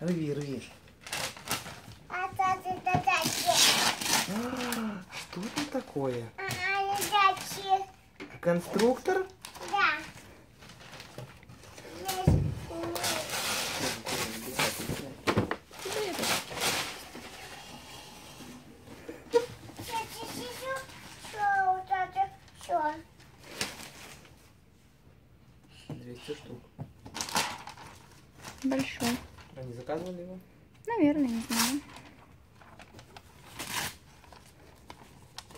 Рви, рви. А это дачи. А, Что это такое? А дачи. Конструктор? Да. Здесь. Я сижу, что вот это все. 200 штук. Большой. Они заказывали его? Наверное, не знаю.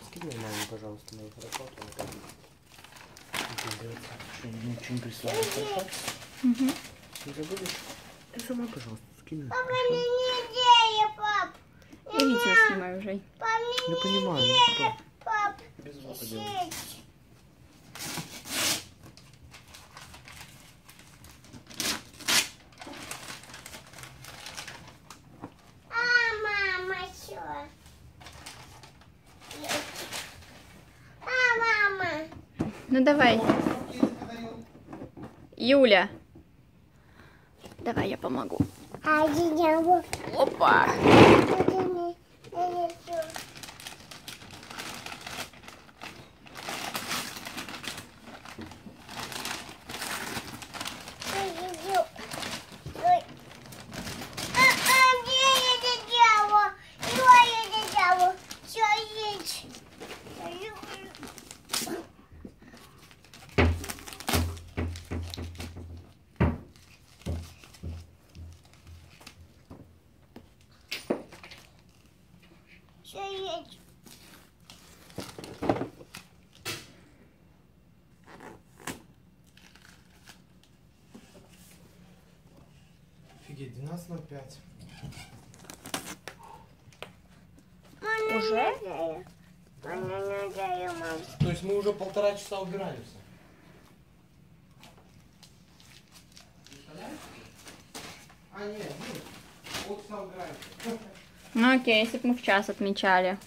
Скинь мне маме, пожалуйста, мою фотофоту. она как будет. Что, ничего не прислала, хорошо? Угу. Не забудешь? Ты сама, пожалуйста, скинь. Папа, мне не идея, пап. Я видео снимаю уже. Пап, мне Я понимаю, не ну что? пап. Без звука делай. Сеть. А, мама, что? А, мама. Ну давай. Юля. Давай я помогу. А Опа. это не это А, а, где я это делала? Что я это делала? Что есть? Есть? Офигеть, 12.05. Уже? То есть мы уже полтора часа убираемся. А, нет, нет. Полчаса убираемся. Ну окей, если бы мы в час отмечали.